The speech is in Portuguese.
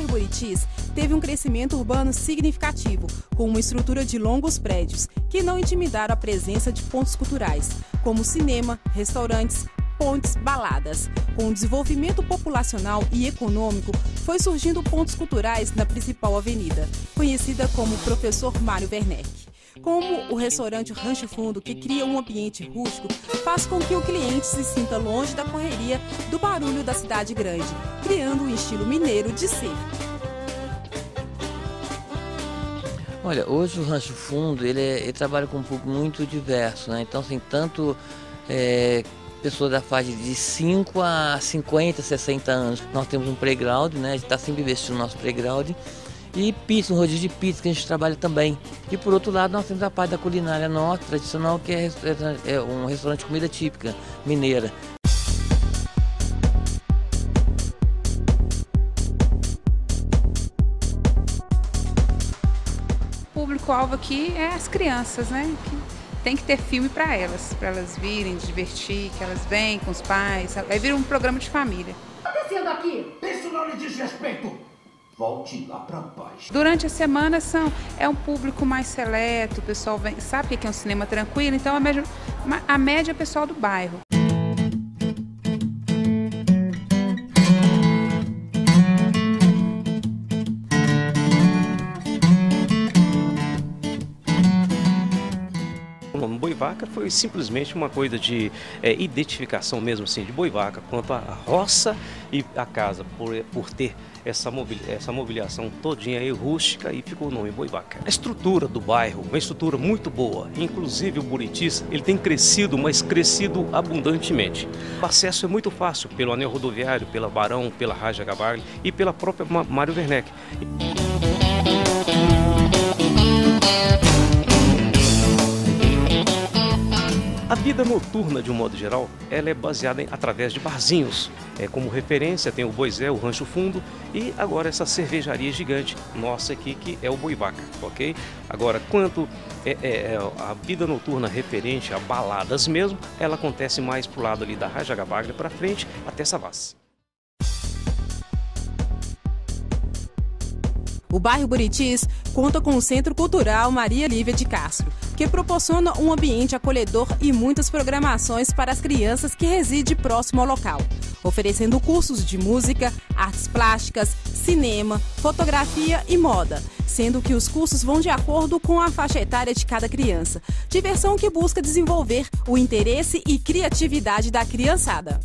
bairro Buritis teve um crescimento urbano significativo, com uma estrutura de longos prédios, que não intimidaram a presença de pontos culturais, como cinema, restaurantes, pontes, baladas. Com o desenvolvimento populacional e econômico, foi surgindo pontos culturais na principal avenida, conhecida como Professor Mário Werneck. Como o restaurante Rancho Fundo, que cria um ambiente rústico, faz com que o cliente se sinta longe da correria do barulho da cidade grande, criando um estilo mineiro de ser. Olha, hoje o Rancho Fundo ele, é, ele trabalha com um público muito diverso, né? Então, assim, tanto é, pessoas da faixa de 5 a 50, 60 anos. Nós temos um playground, né? A gente está sempre investindo no nosso playground. E pizza, um rodízio de pizza que a gente trabalha também. E por outro lado, nós temos a parte da culinária nossa, tradicional, que é, é, é um restaurante de comida típica mineira. O público-alvo aqui é as crianças, né? Que tem que ter filme para elas, para elas virem, divertir, que elas vêm com os pais. Aí vira um programa de família. Tá descendo aqui! Isso não lhe diz respeito! Volte lá para baixo. Durante a semana são, é um público mais seleto, o pessoal vem, sabe que é um cinema tranquilo, então a média, a média é pessoal do bairro. Vaca foi simplesmente uma coisa de é, identificação mesmo assim, de boi vaca, quanto a roça e a casa, por, por ter essa, mobiliação, essa mobiliação todinha aí rústica e ficou o nome boi vaca. A estrutura do bairro, uma estrutura muito boa, inclusive o Buritis, ele tem crescido, mas crescido abundantemente. O acesso é muito fácil pelo anel rodoviário, pela Barão, pela Raja Gabarli e pela própria Mário Werneck. A vida noturna, de um modo geral, ela é baseada em, através de barzinhos. É, como referência tem o Boisé, o Rancho Fundo e agora essa cervejaria gigante nossa aqui, que é o Boivaca, ok? Agora, quanto é, é, é, a vida noturna referente a baladas mesmo, ela acontece mais pro lado ali da Rajagabagra para frente até Savassi. O bairro Buritis conta com o Centro Cultural Maria Lívia de Castro, que proporciona um ambiente acolhedor e muitas programações para as crianças que residem próximo ao local, oferecendo cursos de música, artes plásticas, cinema, fotografia e moda, sendo que os cursos vão de acordo com a faixa etária de cada criança. Diversão que busca desenvolver o interesse e criatividade da criançada.